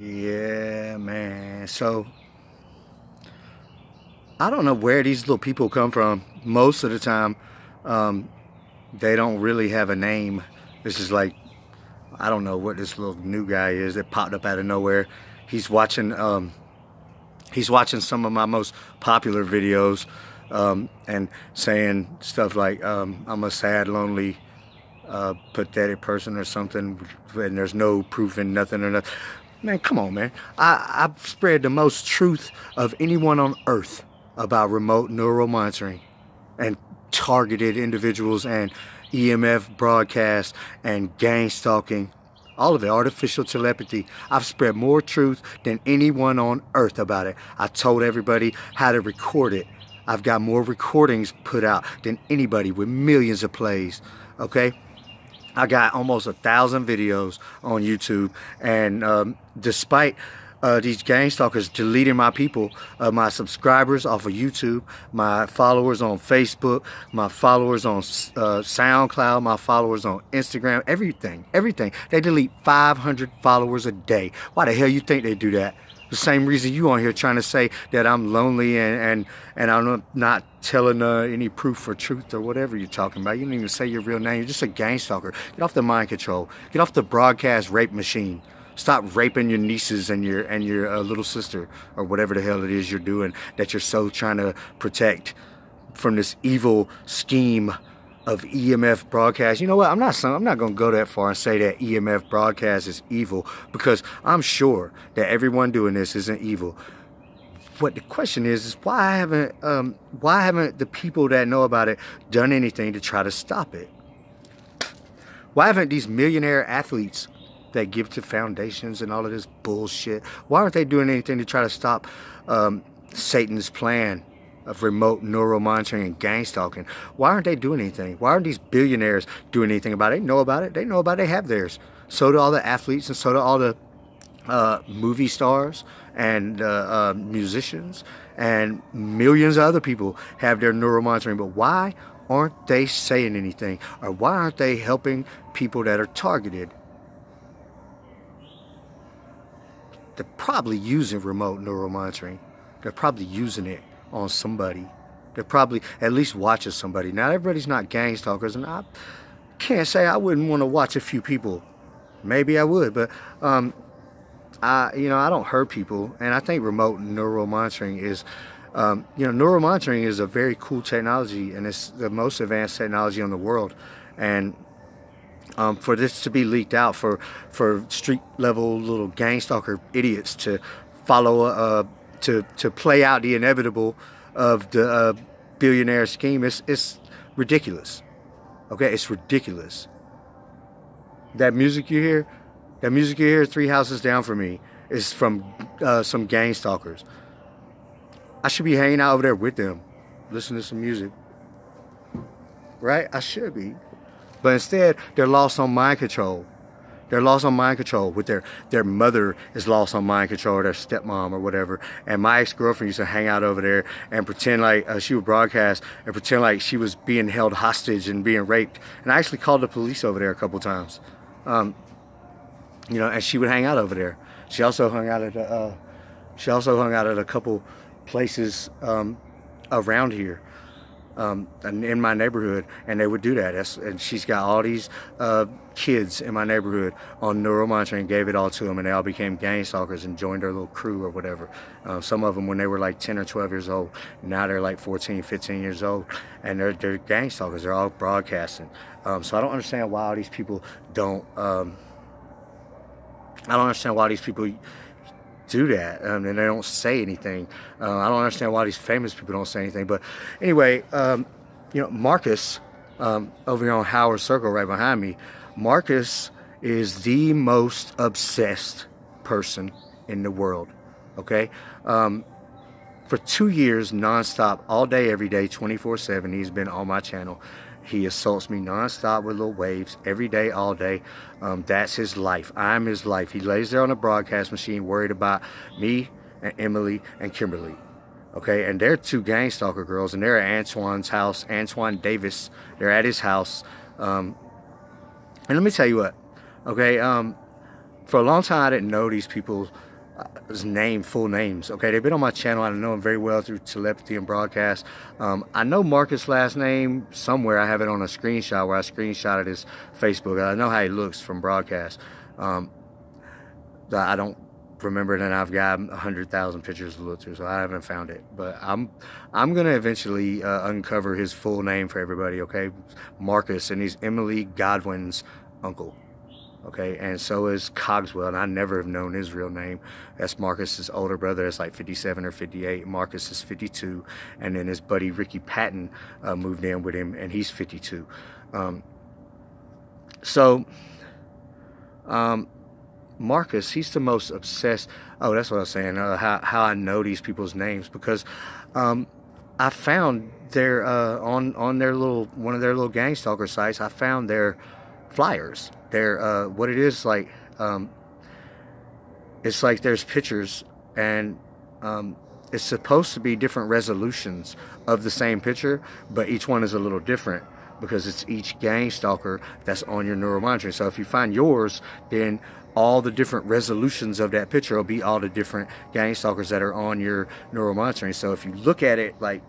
Yeah, man. So, I don't know where these little people come from. Most of the time, um, they don't really have a name. This is like, I don't know what this little new guy is that popped up out of nowhere. He's watching, um, he's watching some of my most popular videos um, and saying stuff like, um, I'm a sad, lonely, uh, pathetic person or something, and there's no proof in nothing or nothing. Man, come on, man. I, I've spread the most truth of anyone on earth about remote neural monitoring and targeted individuals and EMF broadcasts and gang stalking. All of it, artificial telepathy. I've spread more truth than anyone on earth about it. I told everybody how to record it. I've got more recordings put out than anybody with millions of plays, okay? I got almost a thousand videos on YouTube, and um, despite uh, these gang stalkers deleting my people, uh, my subscribers off of YouTube, my followers on Facebook, my followers on uh, SoundCloud, my followers on Instagram, everything, everything. They delete 500 followers a day. Why the hell you think they do that? The same reason you on here trying to say that I'm lonely and and, and I'm not telling uh, any proof or truth or whatever you're talking about. You don't even say your real name. You're just a gang stalker. Get off the mind control. Get off the broadcast rape machine. Stop raping your nieces and your and your uh, little sister or whatever the hell it is you're doing that you're so trying to protect from this evil scheme of EMF broadcast. You know what? I'm not I'm not going to go that far and say that EMF broadcast is evil because I'm sure that everyone doing this isn't evil. What the question is is why haven't um, why haven't the people that know about it done anything to try to stop it? Why haven't these millionaire athletes that give to foundations and all of this bullshit, why aren't they doing anything to try to stop um, Satan's plan of remote neural monitoring and gang stalking. Why aren't they doing anything? Why aren't these billionaires doing anything about it? They know about it. They know about it. They have theirs. So do all the athletes and so do all the uh, movie stars and uh, uh, musicians and millions of other people have their neural monitoring. But why aren't they saying anything? Or why aren't they helping people that are targeted? They're probably using remote neural monitoring. They're probably using it on somebody. They're probably at least watching somebody. Now everybody's not gang stalkers, and I can't say I wouldn't want to watch a few people. Maybe I would, but um, I, you know, I don't hurt people, and I think remote neural monitoring is, um, you know, neural monitoring is a very cool technology, and it's the most advanced technology in the world, and um, for this to be leaked out for for street level little gang stalker idiots to follow uh, to to play out the inevitable of the uh, billionaire scheme it's, it's ridiculous. Okay it's ridiculous. That music you hear that music you hear three houses down from me is from uh, some gang stalkers. I should be hanging out over there with them listening to some music. Right? I should be. But instead, they're lost on mind control. They're lost on mind control with their, their mother is lost on mind control, their stepmom or whatever. And my ex-girlfriend used to hang out over there and pretend like uh, she would broadcast and pretend like she was being held hostage and being raped. And I actually called the police over there a couple times. Um, you know, and she would hang out over there. She also hung out at, uh, she also hung out at a couple places um, around here um, in my neighborhood, and they would do that. That's, and she's got all these uh, kids in my neighborhood on neural monitoring, gave it all to them, and they all became gang stalkers and joined their little crew or whatever. Uh, some of them when they were like 10 or 12 years old. Now they're like 14, 15 years old, and they're, they're gang stalkers. They're all broadcasting. Um, so I don't understand why all these people don't. Um, I don't understand why these people do that um, and they don't say anything. Uh, I don't understand why these famous people don't say anything. But anyway, um, you know, Marcus um, over here on Howard Circle right behind me, Marcus is the most obsessed person in the world. Okay. Um, for two years, nonstop, all day, every day, 24 7, he's been on my channel. He assaults me nonstop with little waves every day, all day. Um, that's his life. I'm his life. He lays there on the broadcast machine worried about me and Emily and Kimberly. Okay, and they're two gang stalker girls, and they're at Antoine's house. Antoine Davis, they're at his house. Um, and let me tell you what, okay, um, for a long time, I didn't know these people's name, full names. Okay, they've been on my channel. I know him very well through telepathy and broadcast. Um, I know Marcus' last name somewhere. I have it on a screenshot where I screenshotted his Facebook. I know how he looks from broadcast. Um, I don't remember it, and I've got hundred thousand pictures to look through, so I haven't found it. But I'm I'm gonna eventually uh, uncover his full name for everybody. Okay, Marcus, and he's Emily Godwin's uncle. Okay, and so is Cogswell, and I never have known his real name. That's Marcus's older brother. That's like 57 or 58. Marcus is 52, and then his buddy Ricky Patton uh, moved in with him, and he's 52. Um, so, um, Marcus, he's the most obsessed. Oh, that's what I was saying. Uh, how how I know these people's names because um, I found their uh, on on their little one of their little gang stalker sites. I found their flyers. Their uh, what it is like. Um, it's like there's pictures and um, it's supposed to be different resolutions of the same picture, but each one is a little different because it's each gang stalker that's on your neuromonitoring. So if you find yours, then all the different resolutions of that picture will be all the different gang stalkers that are on your neuromonitoring. So if you look at it like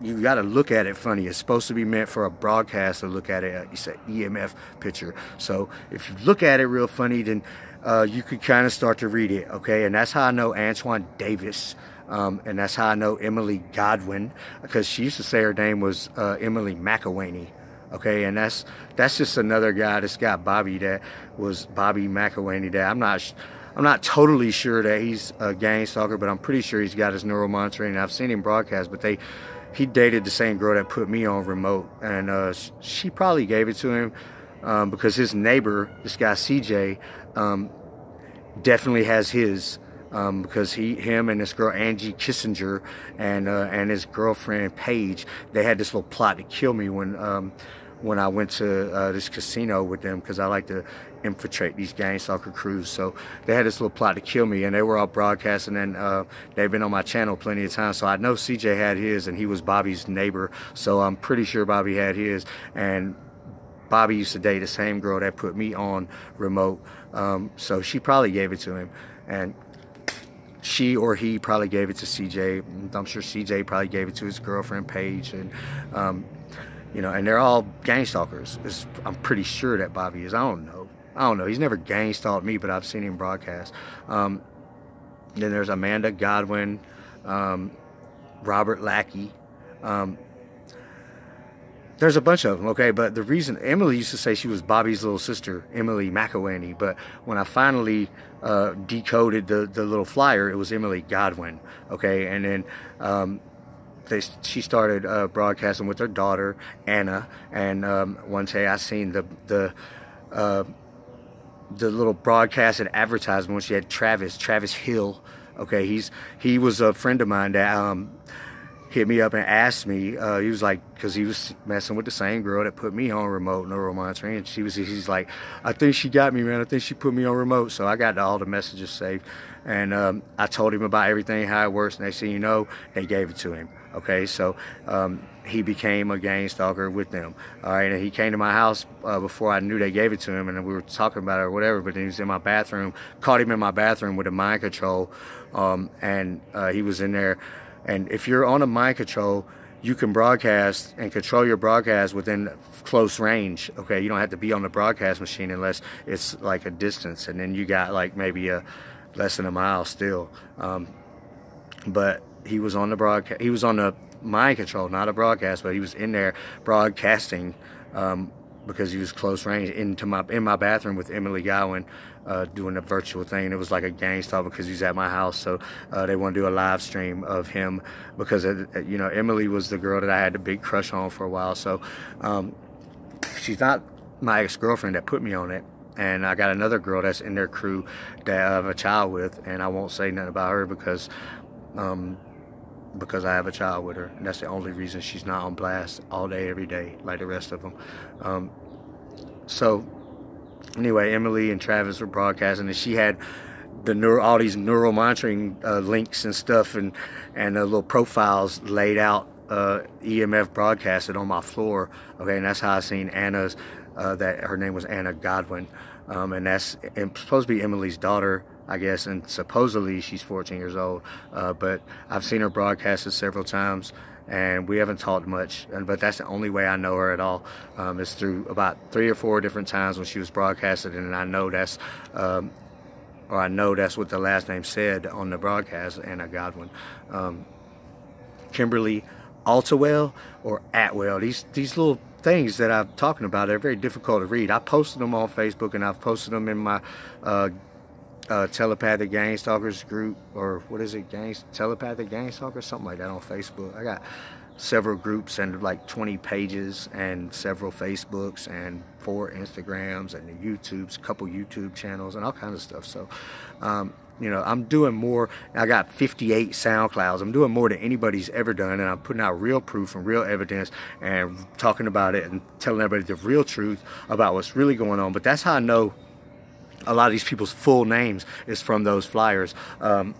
you got to look at it funny. It's supposed to be meant for a broadcast to look at it. It's an EMF picture. So if you look at it real funny, then uh, you could kind of start to read it. Okay, and that's how I know Antoine Davis. Um, and that's how I know Emily Godwin because she used to say her name was uh, Emily McElwaney okay and that's that's just another guy this guy bobby that was bobby mcelwaney that i'm not i'm not totally sure that he's a gang stalker but i'm pretty sure he's got his neural monitoring i've seen him broadcast but they he dated the same girl that put me on remote and uh, she probably gave it to him um, because his neighbor this guy cj um, definitely has his um, because he, him, and this girl Angie Kissinger, and uh, and his girlfriend Paige, they had this little plot to kill me when um, when I went to uh, this casino with them because I like to infiltrate these gang stalker crews. So they had this little plot to kill me, and they were all broadcasting, and uh, they've been on my channel plenty of times. So I know CJ had his, and he was Bobby's neighbor. So I'm pretty sure Bobby had his, and Bobby used to date the same girl that put me on remote. Um, so she probably gave it to him, and she or he probably gave it to CJ. I'm sure CJ probably gave it to his girlfriend Paige, and um, you know, and they're all gang stalkers. It's, I'm pretty sure that Bobby is. I don't know. I don't know. He's never gang stalked me, but I've seen him broadcast. Um, then there's Amanda Godwin, um, Robert Lackey. Um, there's a bunch of them, okay? But the reason Emily used to say she was Bobby's little sister, Emily McElwaney. But when I finally uh, decoded the, the little flyer, it was Emily Godwin, okay? And then um, they, she started uh, broadcasting with her daughter, Anna. And um, one day I seen the, the, uh, the little broadcast and advertisement when she had Travis, Travis Hill. Okay, he's he was a friend of mine that um, hit me up and asked me. Uh, he was like, because he was messing with the same girl that put me on remote neural monitoring, and she was, he's like, I think she got me, man. I think she put me on remote. So I got all the messages saved, and um, I told him about everything, how it works. And Next thing you know, they gave it to him. Okay, so um, he became a gang stalker with them. All right, and he came to my house uh, before I knew they gave it to him, and we were talking about it or whatever. But he was in my bathroom, caught him in my bathroom with a mind control, um, and uh, he was in there and if you're on a mind control, you can broadcast and control your broadcast within close range. Okay, you don't have to be on the broadcast machine unless it's like a distance, and then you got like maybe a less than a mile still. Um, but he was on the broadcast. He was on the mind control, not a broadcast, but he was in there broadcasting um, because he was close range into my in my bathroom with Emily Godwin uh, doing a virtual thing. It was like a gang style because he's at my house, so uh, they want to do a live stream of him because it, uh, you know Emily was the girl that I had a big crush on for a while. So um, she's not my ex girlfriend that put me on it. And I got another girl that's in their crew that I have a child with, and I won't say nothing about her because um, because I have a child with her. And that's the only reason she's not on blast all day, every day, like the rest of them. Um, so anyway, Emily and Travis were broadcasting, and she had the neuro, all these neural monitoring uh, links and stuff, and and uh, little profiles laid out, uh, EMF broadcasted on my floor. Okay, and that's how I seen Anna's. Uh, that her name was Anna Godwin. um, and that's supposed to be Emily's daughter. I guess, and supposedly she's 14 years old. Uh, but I've seen her broadcasted several times, and we haven't talked much. And but that's the only way I know her at all. Um, is through about three or four different times when she was broadcasted, and I know that's. Um, or I know that's what the last name said on the broadcast, Anna Godwin. Um, Kimberly Altawell or Atwell. These these little things that I'm talking about are very difficult to read. I posted them on Facebook and I've posted them in my uh, uh, telepathic gang stalkers group or what is it gangs telepathic gang stalkers something like that on facebook. I got several groups and like 20 pages and several facebooks and four instagrams and the youtubes a couple youtube channels and all kinds of stuff. So um, you know i'm doing more i got 58 soundclouds. I'm doing more than anybody's ever done and i'm putting out real proof and real evidence and talking about it and telling everybody the real truth about what's really going on. But that's how i know a lot of these people's full names is from those flyers. Um,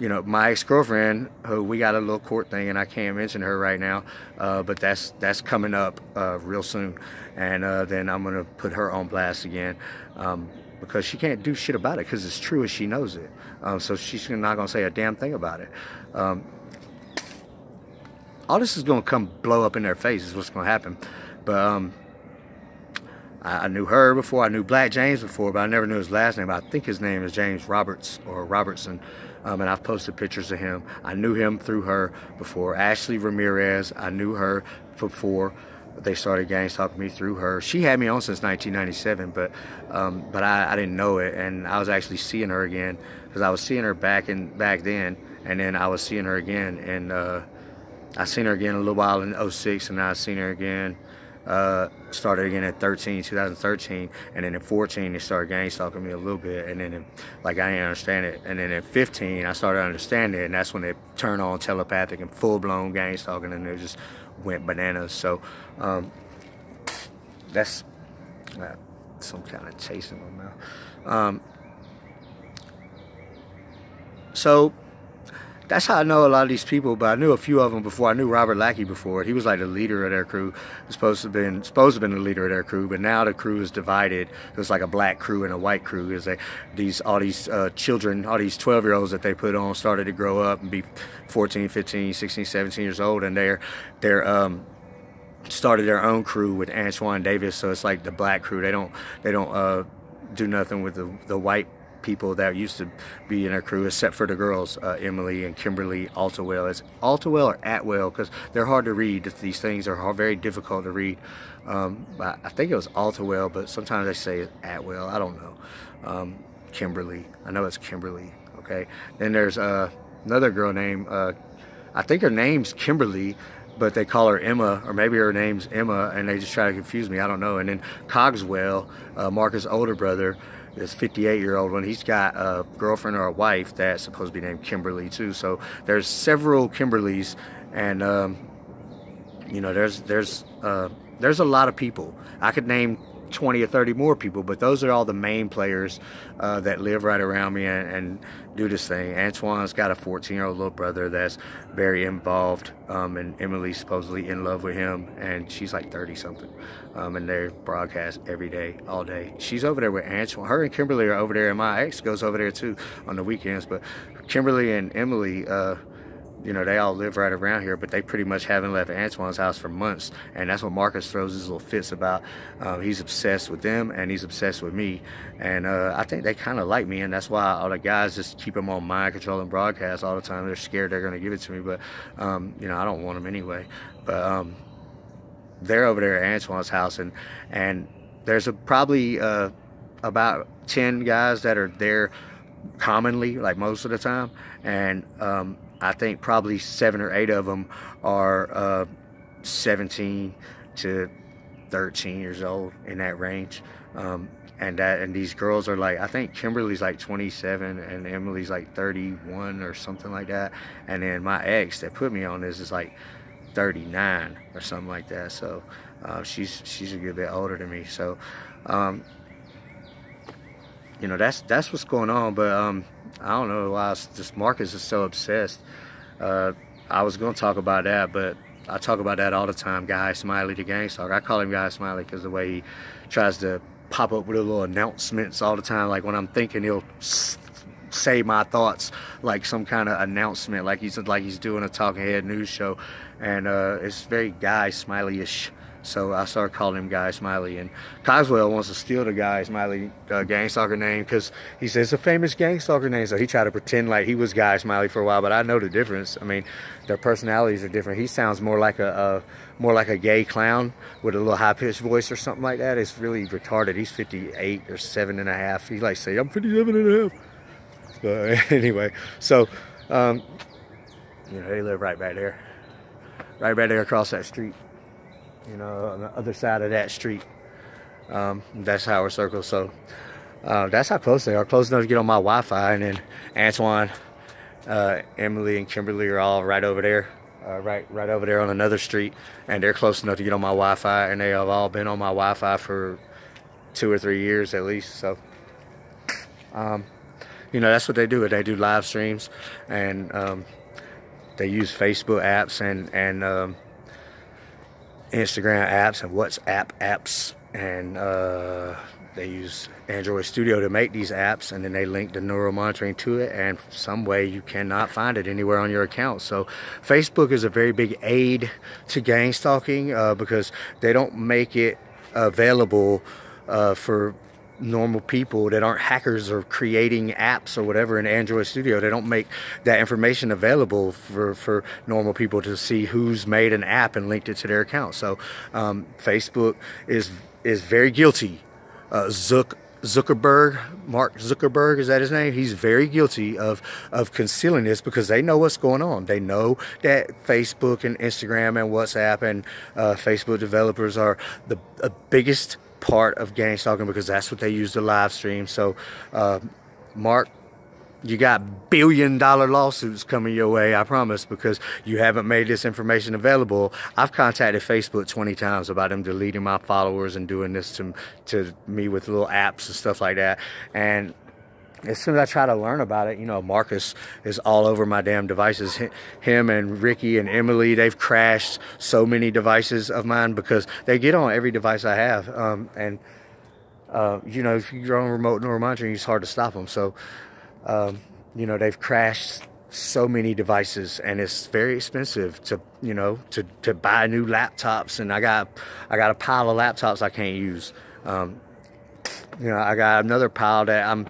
you know, my ex-girlfriend, who we got a little court thing, and I can't mention her right now, uh, but that's that's coming up uh, real soon, and uh, then I'm gonna put her on blast again um, because she can't do shit about it because it's true as she knows it. Um, so she's not gonna say a damn thing about it. Um, all this is gonna come blow up in their face is what's gonna happen, but um, I, I, knew her before. I knew Black James before, but I never knew his last name. I think his name is James Roberts or Robertson. Um, and I've posted pictures of him. I knew him through her before. Ashley Ramirez, I knew her before they started gang stalking me through her. She had me on since 1997, but um, but I, I, didn't know it, and I was actually seeing her again because I was seeing her back in back then, and then I was seeing her again, and uh, I seen her again a little while in 06, and I seen her again uh, started again at 13, 2013, and then in 14 they started gang stalking me a little bit, and then like I didn't understand it, and then in 15 I started understanding it, and that's when they turned on telepathic and full blown gang stalking, and it just went bananas. So um, that's uh, some kind of in my mouth. Um, so that's how I know a lot of these people. But I knew a few of them before. I knew Robert Lackey before. He was like the leader of their crew. Supposed to have been supposed to have been the leader of their crew, but now the crew is divided. It's like a black crew and a white crew. Is these all these uh, children, all these 12 year olds that they put on started to grow up and be 14, 15, 16, 17 years old, and they're they're um, started their own crew with Antoine Davis. So it's like the black crew. They don't they don't uh, do nothing with the the white people that used to be in our crew, except for the girls, uh, Emily and Kimberly Altawell. It's Altawell or Atwell because they're hard to read. These things are hard, very difficult to read. Um, I think it was Altawell, but sometimes they say Atwell. I don't know. Um, Kimberly. I know it's Kimberly. Okay. Then there's uh, another girl named, uh, I think her name's Kimberly, but they call her Emma, or maybe her name's Emma, and they just try to confuse me. I don't know. And then Cogswell, uh, Marcus' older brother, this 58 year old one he's got a girlfriend or a wife that's supposed to be named kimberly too. So there's several kimberlys and um, you know there's there's uh, there's a lot of people. I could name 20 or 30 more people, but those are all the main players uh, that live right around me and, and, do this thing. Antoine's got a 14 year old little brother that's very involved, um, and Emily's supposedly in love with him, and she's like 30 something. Um, and they broadcast every day, all day. She's over there with Antoine. Her and Kimberly are over there, and my ex goes over there too on the weekends. But Kimberly and Emily, uh, you know, they all live right around here, but they pretty much haven't left Antoine's house for months. And that's what Marcus throws his little fits about. Uh, he's obsessed with them and he's obsessed with me. And uh, I think they kind of like me. And that's why all the guys just keep them on mind control and broadcast all the time. They're scared they're going to give it to me. But, um, you know, I don't want them anyway. But um, they're over there at Antoine's house. And, and there's a, probably uh, about 10 guys that are there commonly, like most of the time. And um, I think probably seven or eight of them are uh, 17 to 13 years old in that range. Um, and that and these girls are like I think Kimberly's like 27 and Emily's like 31 or something like that. And then my ex that put me on this is like 39 or something like that. So uh, she's she's a good bit older than me. So um, you know that's that's what's going on. But um, I don't know why just Marcus is so obsessed. Uh, I was going to talk about that, but I talk about that all the time. Guy Smiley, the gang stalker. I call him Guy Smiley because the way he tries to pop up with a little announcements all the time. Like when I'm thinking, he'll say my thoughts like some kind of announcement, like he's like he's doing a talking head news show, and uh, it's very guy smiley-ish. So I started calling him Guy Smiley. And Cogswell wants to steal the Guy Smiley uh, gang stalker name because he says it's a famous gang stalker name. So he tried to pretend like he was Guy Smiley for a while, but I know the difference. I mean, their personalities are different. He sounds more like a, a more like a gay clown with a little high pitched voice or something like that. It's really retarded. He's 58 or seven and a half. He like say I'm 57 and a half. But anyway, so um, you know they live right back there, right back there across that street you know, on the other side of that street. Um, that's Howard Circle. So uh, that's how close they are. Close enough to get on my Wi-Fi. And then Antoine, uh, Emily, and Kimberly are all right over there. Uh, right, right over there on another street, and they're close enough to get on my Wi-Fi, and they have all been on my Wi-Fi for two or three years at least. So, um, you know, that's what they do. They do live streams, and um, they use Facebook apps and and um, Instagram apps and WhatsApp apps, and uh, they use Android Studio to make these apps, and then they link the neural monitoring to it, and some way you cannot find it anywhere on your account. So, Facebook is a very big aid to gang stalking uh, because they don't make it available uh, for normal people that aren't hackers or creating apps or whatever in Android Studio. They don't make that information available for, for normal people to see who's made an app and linked it to their account. So um, Facebook is is very guilty. Uh, Zuck Zuckerberg, Mark Zuckerberg, is that his name? He's very guilty of of concealing this because they know what's going on. They know that Facebook and Instagram and WhatsApp and uh, Facebook developers are the, the biggest part of gang stalking because that's what they use to live stream. So, uh, Mark, you got billion dollar lawsuits coming your way, I promise, because you haven't made this information available. I've contacted Facebook 20 times about them deleting my followers and doing this to, to me with little apps and stuff like that. And as soon as I try to learn about it, you know, Marcus is all over my damn devices. Him and Ricky and Emily, they've crashed so many devices of mine because they get on every device I have. Um, and, uh, you know, if you're on remote neural monitoring, it's hard to stop them. So, um, you know, they've crashed so many devices and it's very expensive to, you know, to, to buy new laptops. And I got, I got a pile of laptops I can't use. Um, you know, I got another pile that I'm,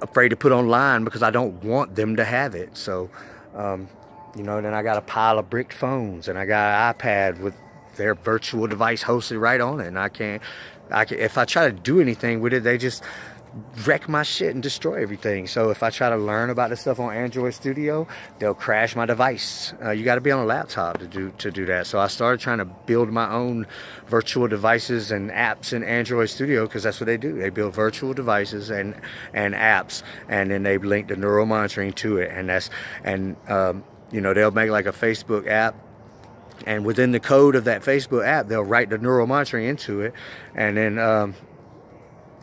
afraid to put online because I don't want them to have it. So, um, you know, then I got a pile of bricked phones and I got an iPad with their virtual device hosted right on it. And I can't, I can, if I try to do anything with it, they just wreck my shit and destroy everything. So if I try to learn about this stuff on Android Studio, they'll crash my device. Uh, you got to be on a laptop to do to do that. So I started trying to build my own virtual devices and apps in Android Studio because that's what they do. They build virtual devices and and apps, and then they link the neural monitoring to it. And that's and um, you know they'll make like a Facebook app and within the code of that Facebook app, they'll write the neural monitoring into it, and then um,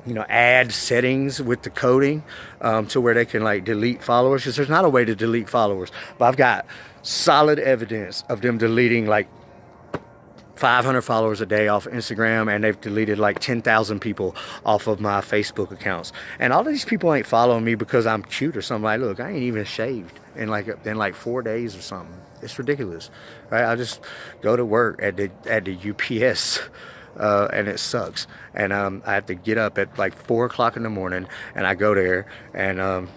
you know, add settings with the coding um, to where they can like delete followers. Because there's not a way to delete followers, but I've got solid evidence of them deleting like 500 followers a day off Instagram, and they've deleted like 10,000 people off of my Facebook accounts. And all of these people ain't following me because I'm cute or something. Like, look, I ain't even shaved in like in like four days or something. It's ridiculous, right? I just go to work at the at the UPS uh, and it sucks. And um, I have to get up at like four o'clock in the morning, and I go there, and um,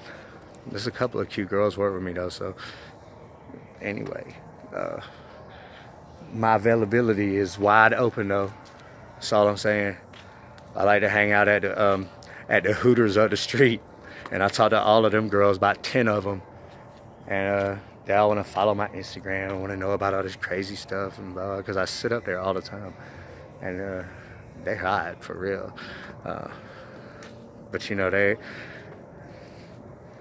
there's a couple of cute girls work with me though. So anyway, uh, my availability is wide open though. That's all I'm saying. I like to hang out at the, um, at the Hooters of the street, and I talk to all of them girls, about ten of them, and. Uh, they all want to follow my Instagram, want to know about all this crazy stuff, and blah, because I sit up there all the time and uh, they hot for real. Uh, but you know they,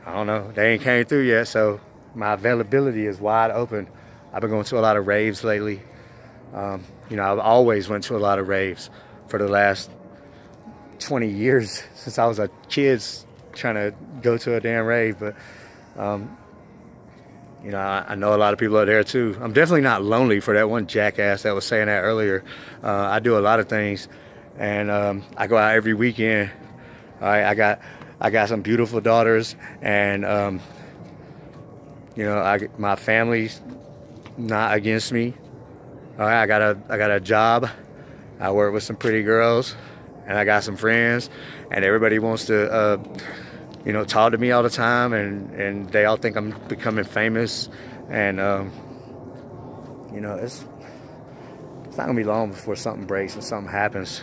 I don't know, they ain't came through yet. So my availability is wide open. I've been going to a lot of raves lately. Um, you know, I've always went to a lot of raves for the last 20 years since I was a kid trying to go to a damn rave. But um, you know, I, I, know a lot of people out there too. I'm definitely not lonely for that one jackass that was saying that earlier. Uh, I do a lot of things and um, I go out every weekend. All right, I got I got some beautiful daughters, and um, you know, I my family's not against me. All right, I got a I got a job. I work with some pretty girls, and I got some friends, and everybody wants to, uh, you know, talk to me all the time, and and they all think I'm becoming famous, and um, you know, it's it's not gonna be long before something breaks and something happens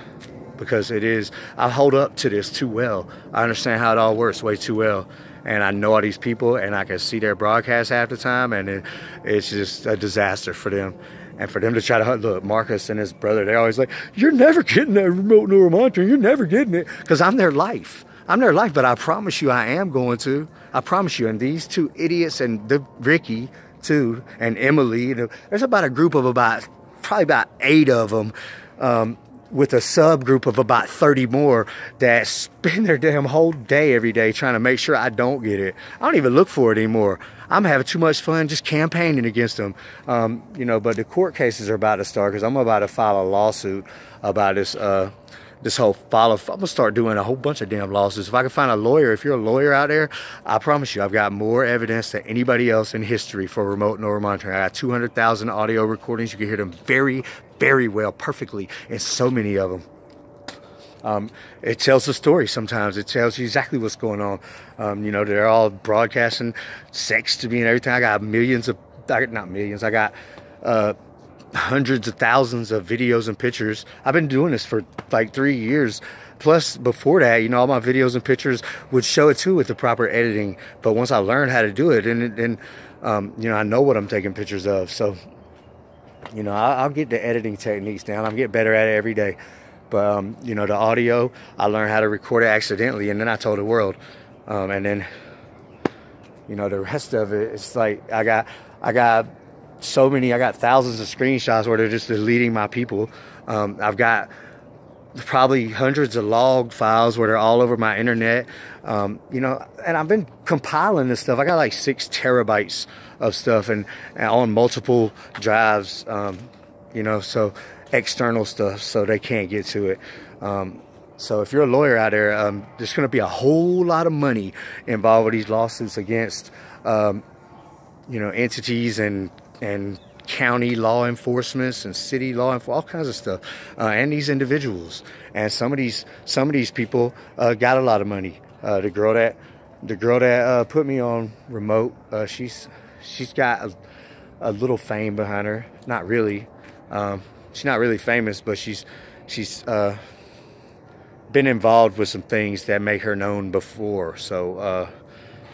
because it is I hold up to this too well. I understand how it all works way too well. And I know all these people and I can see their broadcast half the time and it, it's just a disaster for them. And for them to try to look, Marcus and his brother, they're always like, You're never getting that remote neuromonitoring, you're never getting it. Because I'm their life. I'm their life, but I promise you I am going to. I promise you. And these two idiots and the Ricky too, and Emily, there's about a group of about probably about eight of them um, with a subgroup of about 30 more that spend their damn whole day every day trying to make sure I don't get it. I don't even look for it anymore. I'm having too much fun just campaigning against them. Um, you know, but the court cases are about to start because I'm about to file a lawsuit about this uh, this whole follow. I'm gonna start doing a whole bunch of damn lawsuits. If I can find a lawyer, if you're a lawyer out there, I promise you, I've got more evidence than anybody else in history for remote neuromonitoring. I got 200,000 audio recordings. You can hear them very, very well, perfectly, and so many of them. Um, it tells a story sometimes. It tells you exactly what's going on. Um, you know, they're all broadcasting sex to me and everything. I got millions of, not millions, I got uh, hundreds of thousands of videos and pictures. I've been doing this for like three years. Plus, before that, you know, all my videos and pictures would show it too with the proper editing. But once I learned how to do it, and then, um, you know, I know what I'm taking pictures of. So, you know, I'll, I'll, get the editing techniques down. I'm getting better at it every day. But, um, you know, the audio, I learned how to record it accidentally, and then I told the world. Um, and then, you know, the rest of it, it's like I got, I got so many. I got thousands of screenshots where they're just deleting my people. Um, I've got probably hundreds of log files where they're all over my internet. Um, you know, and I've been compiling this stuff. I got like six terabytes of stuff and, and on multiple drives. Um, you know, so external stuff, so they can't get to it. Um, so if you're a lawyer out there, um, there's going to be a whole lot of money involved with these lawsuits against, um, you know, entities and and county law enforcement and city law enforcement, all kinds of stuff, uh, and these individuals. And some of these some of these people uh, got a lot of money. Uh, the girl that the girl that uh, put me on remote, uh, she's she's got a, a, little fame behind her. Not really. Um, she's not really famous, but she's she's uh, been involved with some things that make her known before. So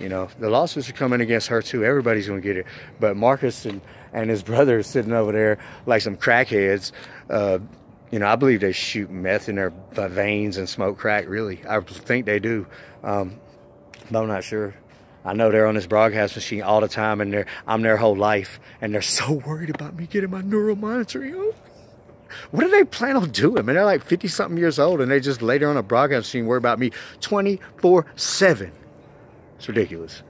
you know, the lawsuits are coming against her too. Everybody's going to get it. But Marcus and, and his brother are sitting over there like some crackheads. Uh, you know, I believe they shoot meth in their veins and smoke crack, really. I think they do. Um, but I'm not sure. I know they're on this broadcast machine all the time and they're, I'm their whole life. And they're so worried about me getting my neural monitoring. What do they plan on doing? I mean, they're like 50 something years old and they just lay there on a broadcast machine worried about me 24 7. It's ridiculous.